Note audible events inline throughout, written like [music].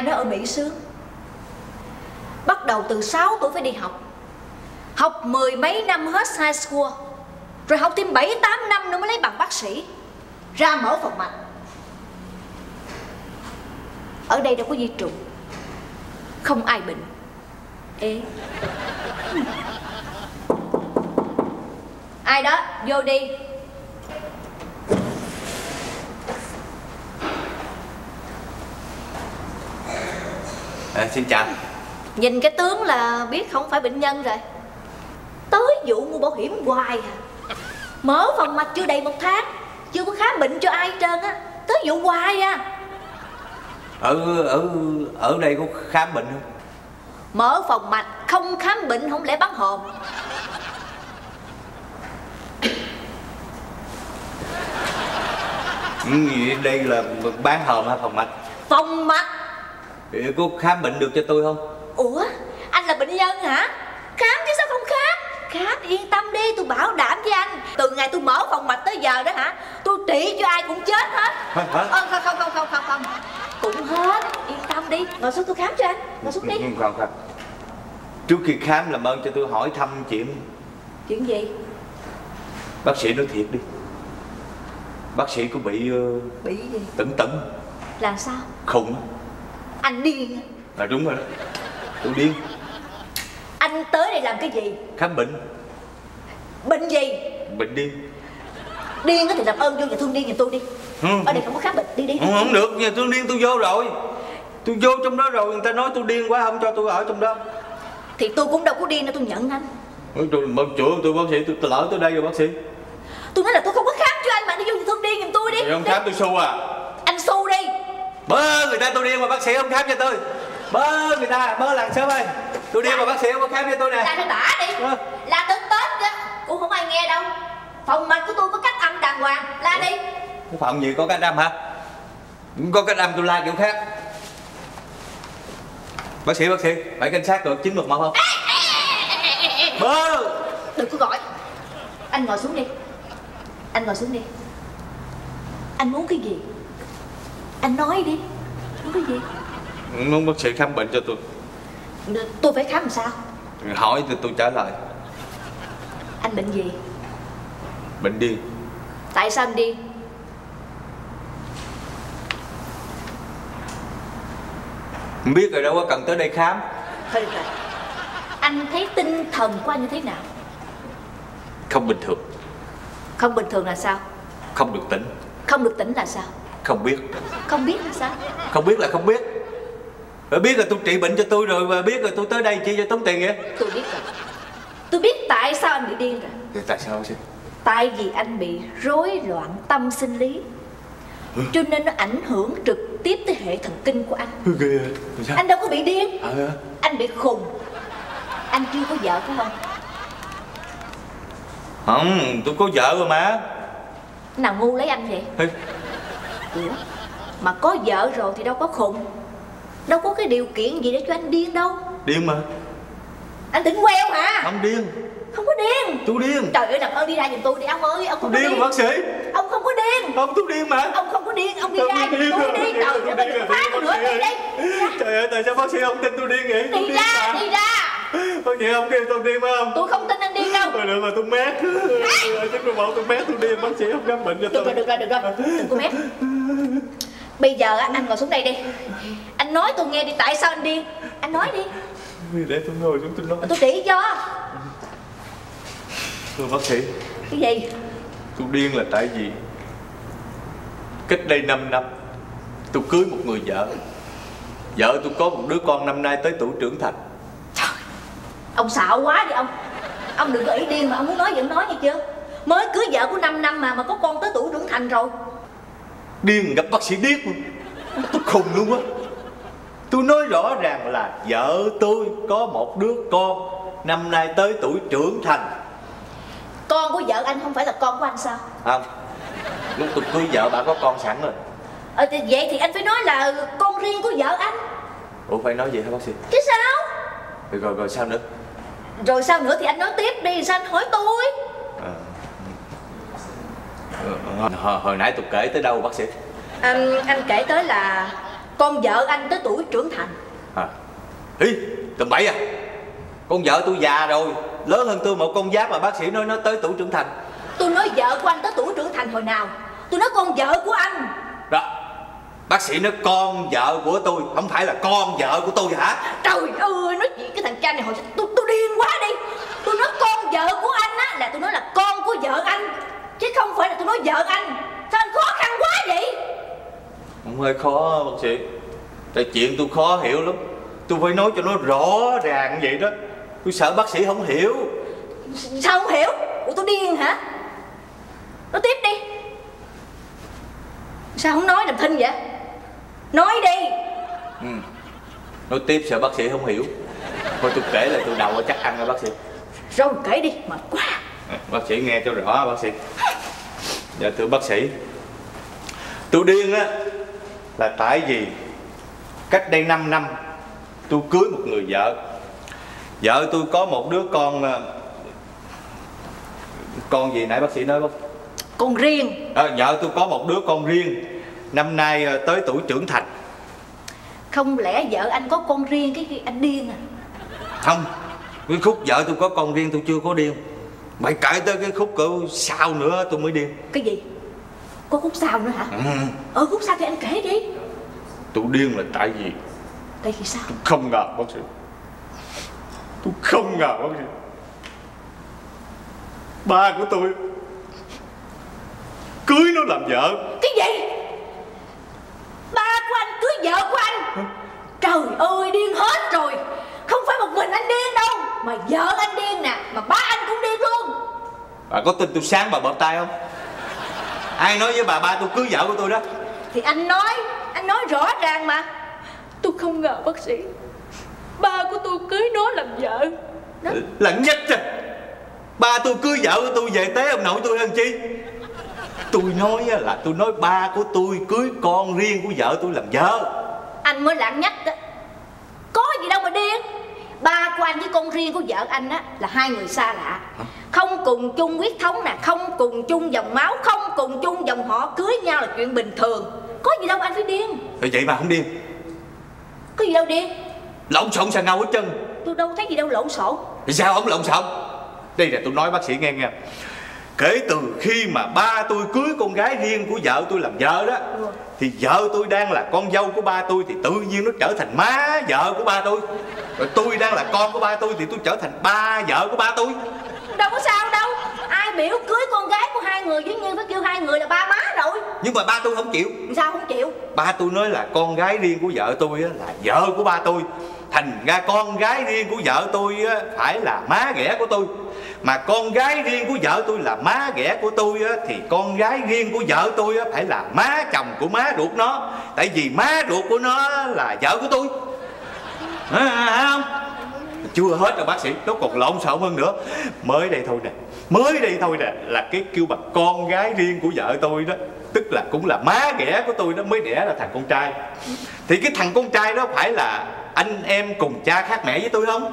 Ai nó ở Mỹ sướng. Bắt đầu từ 6 tuổi phải đi học. Học mười mấy năm hết high school, Rồi học thêm 7-8 năm nữa mới lấy bằng bác sĩ, Ra mở phòng mạch Ở đây đâu có di trùng, Không ai bệnh. Ê. Ai đó, vô đi. À, Xin chào Nhìn cái tướng là biết không phải bệnh nhân rồi. Tới vụ mua bảo hiểm hoài à. Mở phòng mạch chưa đầy một tháng Chưa có khám bệnh cho ai trơn á. Tới vụ hoài à. Ở ở ở đây có khám bệnh không? Mở phòng mạch không khám bệnh không lẽ bắn hồn. Ừ, đây là bán hòm hay phòng mạch? Phòng mạch Có khám bệnh được cho tôi không? Ủa? Anh là bệnh nhân hả? Khám chứ sao không khám? Khám yên tâm đi tôi bảo đảm với anh. Từ ngày tôi mở phòng mạch tới giờ đó hả? Tôi trị cho ai cũng chết hết. Hả? Hả? Ờ, không không không không không không. Cũng hết. Yên tâm đi. Ngồi xuống tôi khám cho anh. Ngồi xuống đi. Ừ, Không không. Trước khi khám làm ơn cho tôi hỏi thăm chuyện. Chuyện gì? Bác sĩ nói thiệt đi. Bác sĩ có bị uh, Bị gì? tẩn tẩn Là sao? Khùng? Anh điên? Là đúng rồi đó. Tôi điên. Anh tới đây làm cái gì? Khám bệnh. Bệnh gì? Bệnh điên. Điên thì làm ơn vô nhà thương điên nhà tôi đi. Ừ. Ở đây không có khám bệnh. Đi đi, đi. không, được. Nhà tôi điên tôi vô rồi. Tôi vô trong đó rồi. Người ta nói tôi điên quá không cho tôi ở trong đó. Thì tôi cũng đâu có điên đâu tôi nhận anh. Ôi, Tôi mong chữa tôi bác sĩ tôi, tôi lỡ tới đây rồi bác sĩ. Tôi nói là tôi không có khám cho anh mà đi vô nhà thương điên giùm tôi đi. Thì không khám tôi xu à? Anh su đi Bơ người ta tôi điên mà bác sĩ không khám cho tôi. Bơ người ta bơ làng sớm ơi. Tôi điên mà bác sĩ không có khám cho tôi nè. Làm cho tả đi. Ờ. La tới Tết á Cũng không ai nghe đâu. Phòng mạch của tôi có cách âm đàng hoàng. La đi. Cái phòng gì có cái đâm hả? Có cái đâm tôi la kiểu khác. Bác sĩ bác sĩ Phải cảnh sát được 911 không? Bơ Đừng có gọi. Anh ngồi xuống đi. Anh ngồi xuống đi. Anh muốn cái gì Anh nói đi. Muốn cái gì? Muốn bác sĩ khám bệnh cho tôi. Tôi phải khám làm sao? Hỏi thì tôi trả lời. Anh bệnh gì? Bệnh điên. Tại sao anh điên? Không biết rồi đâu có cần tới đây khám. Thôi được rồi. Anh thấy tinh thần của anh như thế nào? Không bình thường. Không bình thường là sao? Không được tỉnh. Không được tỉnh là sao Không biết. Không biết là sao? Không biết là không biết. Rồi biết là tôi trị bệnh cho tôi rồi Và biết là tôi tới đây chi cho tốn tiền vậy? Tôi biết rồi. Tôi biết tại sao anh bị điên rồi. Tại sao xin Tại vì anh bị rối loạn tâm sinh lý. Cho nên nó ảnh hưởng trực tiếp tới hệ thần kinh của anh. Ghê Sao? Anh đâu có bị điên. À, Anh bị khùng. Anh chưa có vợ phải không? Không tôi có vợ rồi mà. Nào ngu lấy anh vậy? Ê, Ủa Mà có vợ rồi thì đâu có khùng. Đâu có cái điều kiện gì để cho anh điên đâu. Điên mà. Anh tỉnh queo hả? Không điên. Không có điên. Tôi điên. Trời ơi làm ơn đi ra giùm tôi đi ông ơi Ông Tôi không có điên điên. bác sĩ. Ông không có điên. Không tôi điên mà. Ông không có điên Ông đi ra tôi giùm tôi điên đi. Trời tôi ơi đừng phá tôi nữa tôi đi đi. Trời ơi tại sao bác sĩ không tin tôi điên vậy? Tôi Đi ra đi ra. Bác sĩ không kêu tôi điên phải không? Tôi không tin Rồi được mà tôi mét. Chính tôi bảo tôi mét tôi điên Bác sĩ không khám bệnh cho Được rồi tôi. được rồi được rồi. Đừng có mép Bây giờ á, anh ngồi xuống đây đi. Anh nói tôi nghe đi tại sao anh điên Anh nói đi. Để tôi ngồi xuống tôi nói. Tôi chỉ cho. Thưa bác sĩ. Cái gì? Tôi điên là tại vì Cách đây 5 năm Tôi cưới một người vợ. Vợ tôi có một đứa con năm nay tới tuổi trưởng thành. Ông xạo quá đi ông Ông đừng có ý điên mà ông muốn nói vẫn nói nghe chưa? Mới cưới vợ của 5 năm mà mà có con tới tuổi trưởng thành rồi. Điên gặp bác sĩ điếc. Luôn Tôi khùng luôn á. Tôi nói rõ ràng là vợ tôi có một đứa con Năm nay tới tuổi trưởng thành. Con của vợ anh không phải là con của anh sao? Không. Lúc tôi cưới vợ bà có con sẵn rồi. Ờ, thì Vậy thì anh phải nói là con riêng của vợ anh. Ủa phải nói gì hả bác sĩ? Chứ sao? Rồi rồi, rồi sao nữa Rồi sao nữa thì anh nói tiếp đi Sao anh hỏi tôi? Ờ. Ờ, ờ, hồi, hồi nãy tôi kể tới đâu bác sĩ? À, Anh kể tới là Con vợ anh tới tuổi trưởng thành. À. Ý, tầm bậy à? Con vợ tôi già rồi Lớn hơn tôi một con giáp mà bác sĩ nói nó tới tuổi trưởng thành. Tôi nói vợ của anh tới tuổi trưởng thành hồi nào? Tôi nói con vợ của anh. Đó Bác sĩ nói con vợ của tôi Không phải là con vợ của tôi hả? Trời ơi nói chuyện cái thằng cha này hồi tôi, tôi điên quá đi Tôi nói con vợ của anh á Là tôi nói là con của vợ anh Chứ vợ anh. Sao anh khó khăn quá vậy? Không hơi khó bác sĩ. Tại chuyện tôi khó hiểu lắm. Tôi phải nói cho nó rõ ràng vậy đó. Tôi sợ bác sĩ không hiểu. Sao không hiểu? Ủa tôi điên hả? Nói tiếp đi. Sao không nói làm thinh vậy? Nói đi. Ừ. Nói tiếp sợ bác sĩ không hiểu. Thôi tôi kể lại tôi đầu chắc ăn rồi bác sĩ. Rồi kể đi. Mệt quá. À, Bác sĩ nghe cho rõ bác sĩ [laughs] Dạ thưa bác sĩ. Tôi điên á Là tại vì Cách đây 5 năm Tôi cưới một người vợ. Vợ tôi có một đứa con à, Con gì nãy bác sĩ nói bác Con riêng. À, Vợ tôi có một đứa con riêng. Năm nay à, tới tuổi trưởng thành. Không lẽ vợ anh có con riêng cái cái anh điên à? Không Cái khúc vợ tôi có con riêng tôi chưa có điên Mày kể tới cái khúc cỡ sau nữa tôi mới điên Cái gì? Có khúc sau nữa hả? Ừ. Ờ khúc sau thì anh kể đi. Tôi điên là tại vì Tại vì sao? Tôi không ngờ bác sĩ. Tôi không ngờ bác sĩ. Ba của tôi Cưới nó làm vợ. Cái gì? Ba của anh cưới vợ của anh? Trời ơi điên hết rồi Không phải một mình anh điên đâu Mà vợ anh điên nè Mà ba anh cũng điên luôn Bà có tin tôi sáng bà bợp tay không? Ai nói với bà ba tôi cưới vợ của tôi đó? Thì anh nói Anh nói rõ ràng mà. Tôi không ngờ bác sĩ Ba của tôi cưới nó làm vợ. Đó. Lận nhất à Ba tôi cưới vợ của tôi về tế ông nội tôi hơn chi? Tôi nói là tôi nói ba của tôi cưới con riêng của vợ tôi làm vợ. Anh mới lạng nhách đó. Có gì đâu mà điên. Ba của anh với con riêng của vợ anh á Là hai người xa lạ Không cùng chung huyết thống nè Không cùng chung dòng máu Không cùng chung dòng họ Cưới nhau là chuyện bình thường. Có gì đâu anh phải điên. Thì vậy mà không điên. Có gì đâu điên. Lộn xộn xà ngâu hết chân Tôi đâu thấy gì đâu lộn xộn. Thì sao không lộn xộn? Đây là tôi nói bác sĩ nghe nghe. Kể từ khi mà ba tôi cưới con gái riêng của vợ tôi làm vợ đó Ừ. Thì vợ tôi đang là con dâu của ba tôi Thì tự nhiên nó trở thành má vợ của ba tôi. Rồi tôi đang là con của ba tôi Thì tôi trở thành ba vợ của ba tôi Đâu có sao đâu. Ai biểu cưới con gái của hai người Với nhiên phải kêu hai người là ba má rồi. Nhưng mà ba tôi không chịu. Sao không chịu? Ba tôi nói là con gái riêng của vợ tôi là vợ của ba tôi. Thành ra con gái riêng của vợ tôi phải là má ghẻ của tôi. Mà con gái riêng của vợ tôi là má ghẻ của tôi Thì con gái riêng của vợ tôi phải là má chồng của má ruột nó. Tại vì má ruột của nó là vợ của tôi. À, không? Chưa hết rồi bác sĩ, nó còn lộn xộn hơn nữa. Mới đây thôi nè. Mới đây thôi nè Là cái kêu bằng con gái riêng của vợ tôi đó. Tức là cũng là má ghẻ của tôi đó Mới đẻ ra thằng con trai. Thì cái thằng con trai đó phải là Anh em cùng cha khác mẹ với tôi không?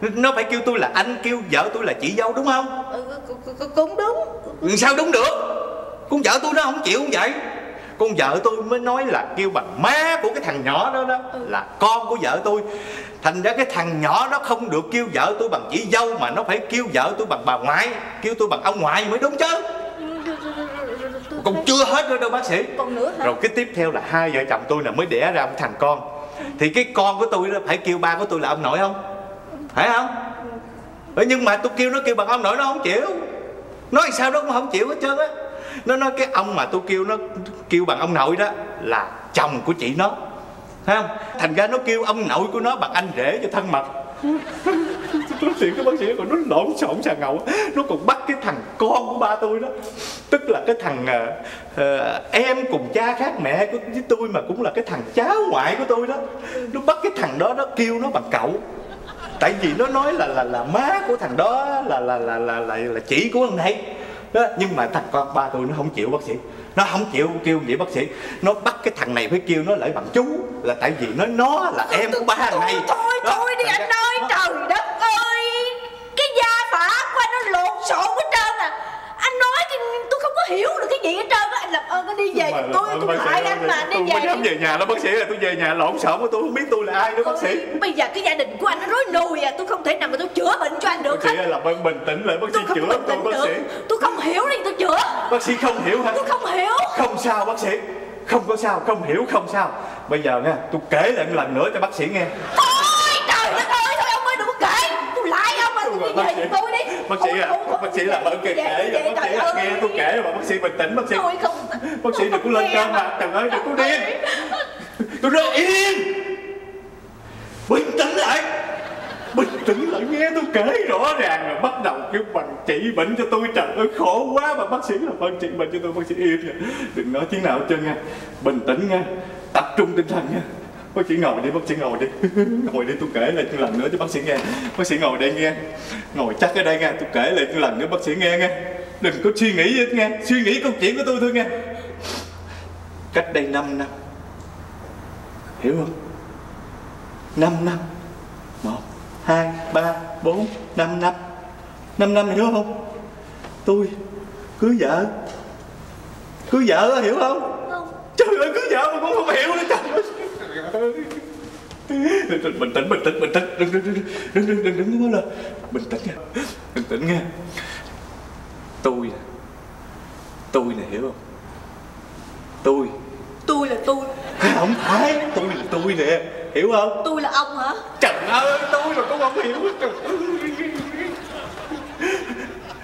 Nó phải kêu tôi là anh Kêu vợ tôi là chị dâu đúng không? Ừ, Cũng đúng. Sao đúng được? Con vợ tôi nó không chịu không vậy Con vợ tôi mới nói là kêu bằng má của cái thằng nhỏ đó đó Là con của vợ tôi. Thành ra cái thằng nhỏ đó không được kêu vợ tôi bằng chị dâu Mà nó phải kêu vợ tôi bằng bà ngoại Kêu tôi bằng ông ngoại mới đúng chứ. Còn chưa hết nữa đâu bác sĩ. Còn nữa hả? Rồi cái tiếp theo là hai vợ chồng tôi là mới đẻ ra một thằng con. Thì cái con của tôi đó phải kêu ba của tôi là ông nội không? Phải không? Ờ, Nhưng mà tôi kêu nó kêu bằng ông nội nó không chịu. Nói sao nó cũng không chịu hết trơn á. Nó nói cái ông mà tôi kêu nó kêu bằng ông nội đó Là chồng của chị nó. Thấy không? Thành ra nó kêu ông nội của nó bằng anh rể cho thân mật. Nói chuyện cái bác sĩ còn nó lộn xộn xà ngầu Nó còn bắt cái thằng con của ba tôi đó. Tức là cái thằng uh, em cùng cha khác mẹ của với tôi Mà cũng là cái thằng cháu ngoại của tôi đó. Nó bắt cái thằng đó nó kêu nó bằng cậu. Tại vì nó nói là là là má của thằng đó là là là là là, là chị của thằng này. Đó. nhưng mà thằng con ba tôi nó không chịu bác sĩ nó không chịu kêu vậy bác sĩ. Nó bắt cái thằng này phải kêu nó lại bằng chú. Là tại vì nó nó là em của ba thằng này. Thôi Đó, thôi đi anh ơi Trời đất ơi. Cái gia phả của anh nó lộn xộn hết trơn à Anh nói thì tôi không có hiểu được cái gì hết trơn á. Anh làm ơn anh đi về Mà- tôi tôi bác ơi, anh mà anh đi tôi không về dám đi. về nhà đâu bác sĩ ơi tôi về nhà lộn xộn mà tôi không biết tôi là ai nữa bác sĩ. Bây giờ cái gia đình của anh nó rối nùi à tôi không thể nào mà tôi chữa bệnh cho anh được bác sĩ hết. ơi làm ơn bình tĩnh lại bác sĩ tôi không chữa tôi bác sĩ. tôi không hiểu đi tôi chữa. Bác sĩ không hiểu hả? Tôi không hiểu. Không sao bác sĩ. Không có sao không hiểu không sao. Bây giờ nha tôi kể lại một lần nữa cho bác sĩ nghe. Ôi trời đất ơi thôi ông ơi đừng có kể. Tôi lại ông mà tôi đi về tôi bác sĩ à bác sĩ làm ơn kể về, kể về, bác sĩ là nghe tôi kể mà bác sĩ bình tĩnh bác sĩ bác sĩ đừng có lên cơn mà. trời ơi đừng có điên. Tôi nói yên. Bình tĩnh lại. Bình tĩnh lại nghe tôi kể rõ ràng rồi bắt đầu kêu bằng trị bệnh cho tôi trời ơi khổ quá mà bác sĩ làm ơn trị bệnh cho tôi bác sĩ yên. Nha đừng nói tiếng nào hết trơn nha. Bình tĩnh nha tập trung tinh thần nha bác sĩ ngồi đi bác sĩ ngồi đi. [laughs] Ngồi đi tôi kể lại một lần nữa cho bác sĩ nghe. Bác sĩ ngồi đây nghe. Ngồi chắc ở đây nghe tôi kể lại một lần nữa bác sĩ nghe nghe. Đừng có suy nghĩ hết nghe. Suy nghĩ câu chuyện của tôi thôi nghe. Cách đây 5 năm. Hiểu không? 5 năm. Một hai ba bốn năm năm. Năm năm hiểu không? Tôi cưới vợ. Cưới vợ hiểu không? Không. Trời ơi cưới vợ mà cũng không hiểu nữa bình tĩnh bình tĩnh bình tĩnh. Đừng đừng đừng đừng đừng đừng đừng lên bình tĩnh nha. Bình tĩnh nha. Tôi nè tôi nè hiểu không? Tôi. Tôi là tôi. Không phải tôi là tôi nè. Hiểu không? Tôi là ông hả? Trời ơi tôi mà cũng không hiểu. Trời ơi.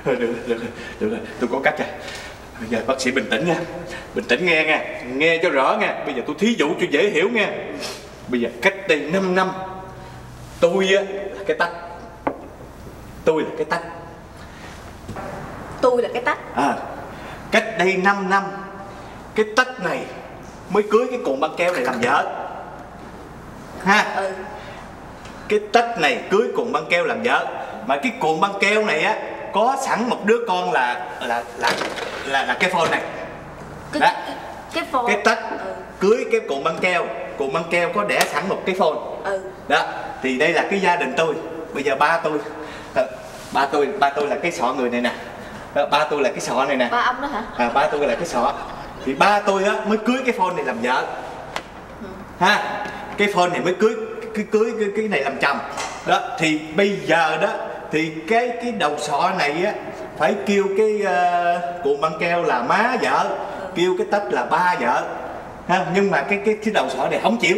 Được rồi, được rồi, được rồi, tôi có cách rồi Bây giờ bác sĩ bình tĩnh nha. Bình tĩnh nghe nha. Nghe cho rõ nha. Bây giờ tôi thí dụ cho dễ hiểu nha. Bây giờ cách đây 5 năm Tôi á là cái tách. Tôi là cái tách. Tôi là cái tách. À, Cách đây 5 năm Cái tách này Mới cưới cái cuộn băng keo này làm vợ Ha? Ừ. Cái tách này cưới cuộn băng keo làm vợ mà cái cuộn băng keo này á có sẵn một đứa con là là là là, là cái phone này. Cái Đó. cái, phone. Cái tách ừ. cưới cái cuộn băng keo. Cuộn băng keo có đẻ sẵn một cái phone. Ừ. Đó. Thì đây là cái gia đình tôi. Bây giờ ba tôi. Ờ, ba tôi ba tôi là cái sọ người này nè. Đó, ba tôi là cái sọ này nè. Ba ông đó hả? À, ba tôi là cái sọ. Thì ba tôi á mới cưới cái phone này làm vợ. Ha? Cái phone này mới cưới cái cưới cái, cái này làm chồng. Đó. Thì bây giờ đó thì cái cái đầu sọ này á phải kêu cái uh, cuộn băng keo là má vợ kêu cái tách là ba vợ. Ha nhưng mà cái cái cái đầu sọ này không chịu.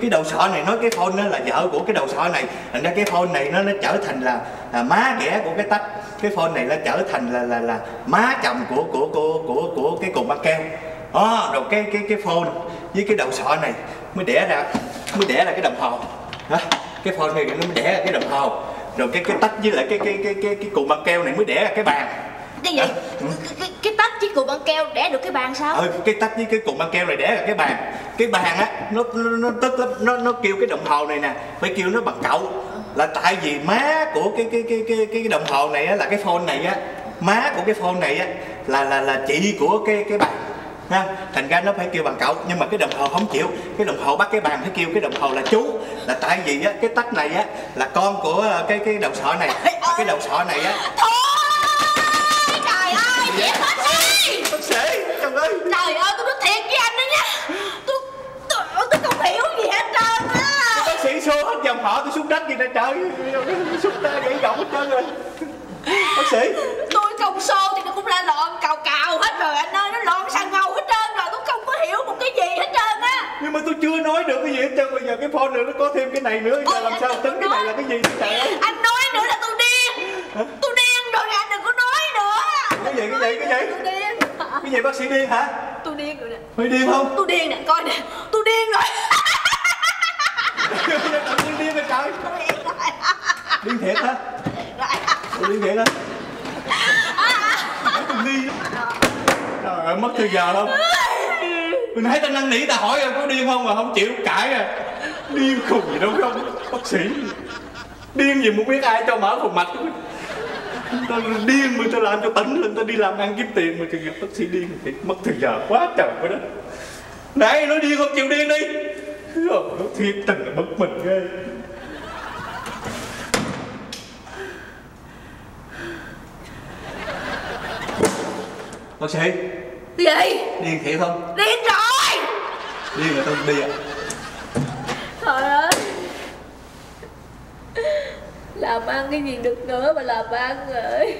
Cái đầu sọ này nói cái phone nó là vợ của cái đầu sọ này thành ra cái phone này nó nó trở thành là, là má ghẻ của cái tách. Cái phone này nó trở thành là là là má chồng của của của của của cái cuộn băng keo. Đó rồi cái cái cái phone với cái đầu sọ này mới đẻ ra mới đẻ ra cái đồng hồ. Hả? cái phone này nó mới đẻ ra cái đồng hồ rồi cái cái tách với lại cái cái cái cái cái cuộn băng keo này mới đẻ ra cái bàn. Cái gì? Hả? cái, cái, cái tách với cục băng keo đẻ được cái bàn sao? Ờ cái tách với cái cuộn băng keo này đẻ ra cái bàn. Cái bàn á nó nó, nó tức lắm. Nó nó kêu cái đồng hồ này nè phải kêu nó bằng cậu. Là tại vì má của cái cái cái cái cái đồng hồ này á là cái phone này á. Má của cái phone này á là là là chị của cái cái bàn ha? Thành ra nó phải kêu bằng cậu. Nhưng mà cái đồng hồ không chịu. Cái đồng hồ bắt cái bàn phải kêu cái đồng hồ là chú. Là tại vì á cái tách này á là con của ờ, cái cái đầu sọ này. Cái đầu sọ này á. thôi! Trời ơi vậy hết đi bác sĩ trời ơi! Trời ơi tôi nói thiệt với anh đó nha. Tôi tôi, tôi không hiểu gì hết trơn á. Bác sĩ xô hết dòng họ tôi xuống đất gì nè trời. Xuống ta gãy gọng hết trơn rồi. Bác sĩ. Tôi công xô thì nó cũng là lọn cào cào hết rồi anh ơi nó lọn sang ngầu hết trơn rồi tôi không có hiểu một cái gì hết trơn á. Nhưng mà tôi chưa nói được cái gì hết trơn bây giờ cái phone này nó có thêm cái này nữa giờ Ôi, làm sao tính cái nói. này là cái gì trời ơi. Anh nói nữa là tôi điên. Tôi điên rồi anh đừng có nói nữa. Cái gì cái gì cái gì? Tôi điên. Cái gì bác sĩ điên hả? Tôi điên rồi nè. Phải điên không? Tôi điên nè coi nè. Tôi điên rồi. [laughs] Nhiên điên rồi trời. Điên điên thiệt hả? Tôi điên thiệt hả đi. Trời ơi, mất thời giờ không Mình thấy ta năn nỉ ta hỏi em có điên không mà không chịu, cãi à điên khùng gì đâu, không, bác sĩ. Điên gì muốn biết ai cho mở phòng mạch. Ta điên mà ta làm cho tỉnh lên, ta đi làm ăn kiếm tiền mà kìa bác sĩ điên thì mất thời giờ quá trời quá đó nãy nói điên không chịu điên đi. Thiệt tình là bất mình ghê. Bác sĩ. Gì Điên thiệt không? Điên rồi. Điên rồi tôi đi à Trời ơi. Làm ăn cái gì được nữa mà làm ăn rồi